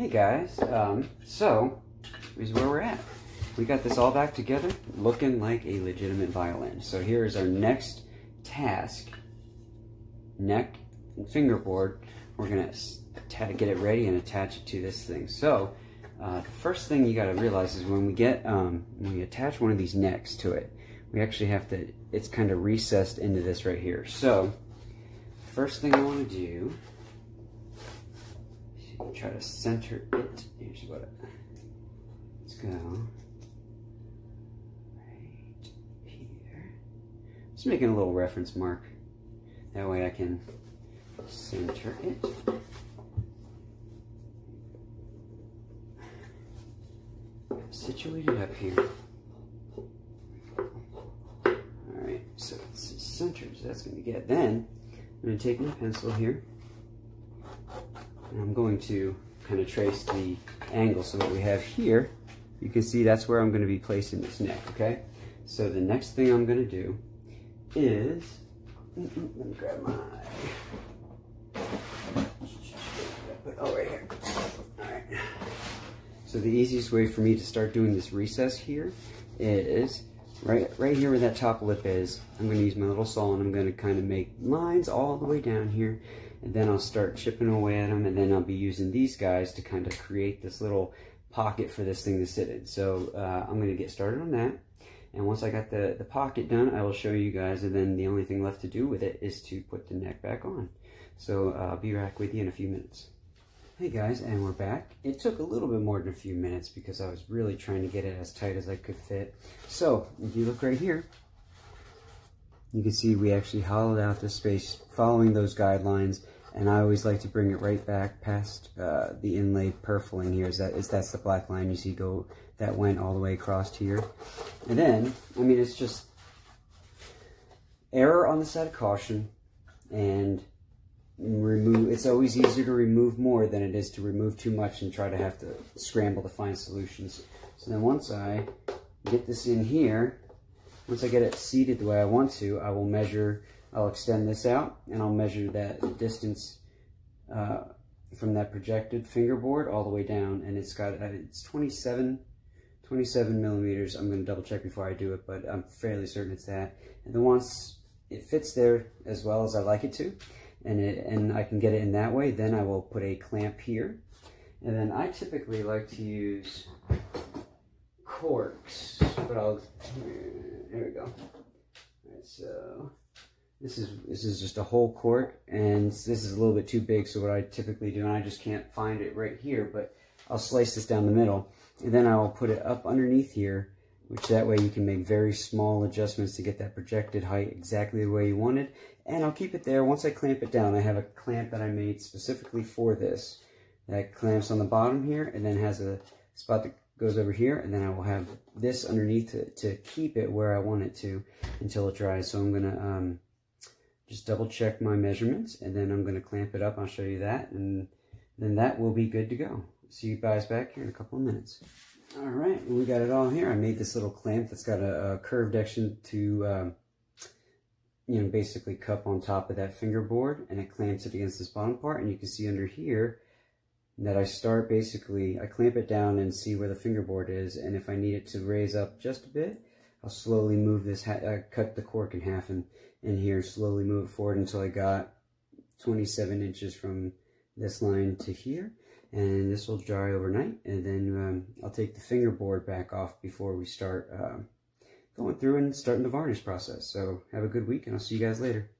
Hey guys, um, so here's where we're at. We got this all back together, looking like a legitimate violin. So here is our next task, neck and fingerboard. We're gonna get it ready and attach it to this thing. So uh, the first thing you gotta realize is when we get, um, when we attach one of these necks to it, we actually have to, it's kind of recessed into this right here. So first thing I wanna do try to center it. Here's what it, let's go right here. Just making a little reference mark. That way I can center it. Situated up here. Alright, so it's centered, so that's going to get. Then, I'm going to take my pencil here and I'm going to kind of trace the angle. So what we have here, you can see that's where I'm going to be placing this neck, okay? So the next thing I'm going to do is, let me grab my, oh, right here. All right. So the easiest way for me to start doing this recess here is right right here where that top lip is, I'm going to use my little saw and I'm going to kind of make lines all the way down here and then I'll start chipping away at them and then I'll be using these guys to kind of create this little pocket for this thing to sit in. So uh, I'm going to get started on that. And once I got the, the pocket done, I will show you guys. And then the only thing left to do with it is to put the neck back on. So uh, I'll be back with you in a few minutes. Hey guys, and we're back. It took a little bit more than a few minutes because I was really trying to get it as tight as I could fit. So, if you look right here, you can see we actually hollowed out the space following those guidelines and I always like to bring it right back past uh, the inlaid purfling here is that is that's the black line you see go that went all the way across here and then I mean it's just error on the side of caution and remove it's always easier to remove more than it is to remove too much and try to have to scramble to find solutions so then once I get this in here once I get it seated the way I want to, I will measure, I'll extend this out and I'll measure that distance uh, from that projected fingerboard all the way down. And it's got, uh, it's 27, 27 millimeters. I'm going to double check before I do it, but I'm fairly certain it's that. And then once it fits there as well as I like it to, and, it, and I can get it in that way, then I will put a clamp here. And then I typically like to use corks, but I'll, there we go. So this is this is just a whole cork, and this is a little bit too big, so what I typically do, and I just can't find it right here, but I'll slice this down the middle, and then I'll put it up underneath here, which that way you can make very small adjustments to get that projected height exactly the way you want it, and I'll keep it there. Once I clamp it down, I have a clamp that I made specifically for this, that clamps on the bottom here, and then has a spot that goes over here, and then I will have this underneath to, to keep it where I want it to until it dries. So I'm going to um, just double check my measurements, and then I'm going to clamp it up. I'll show you that, and then that will be good to go. See you guys back here in a couple of minutes. All right, we got it all here. I made this little clamp that's got a, a curved action to, um, you know, basically cup on top of that fingerboard, and it clamps it against this bottom part, and you can see under here, that I start basically, I clamp it down and see where the fingerboard is, and if I need it to raise up just a bit, I'll slowly move this, uh, cut the cork in half and in here, slowly move it forward until I got 27 inches from this line to here, and this will dry overnight, and then um, I'll take the fingerboard back off before we start uh, going through and starting the varnish process. So have a good week, and I'll see you guys later.